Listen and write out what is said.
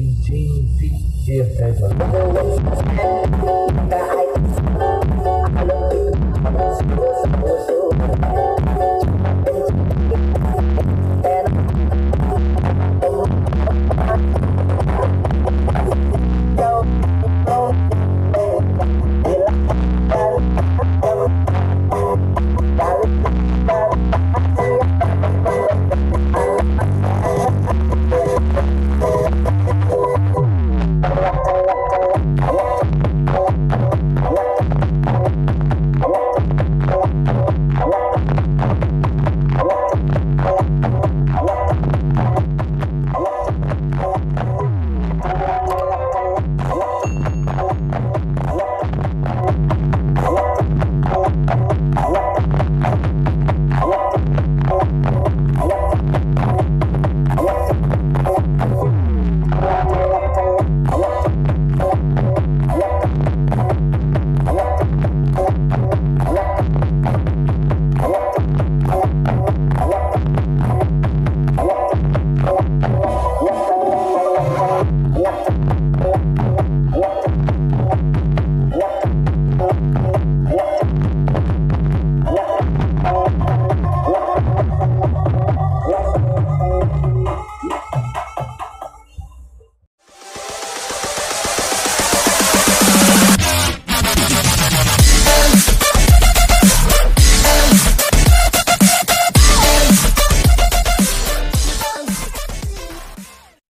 T T T F.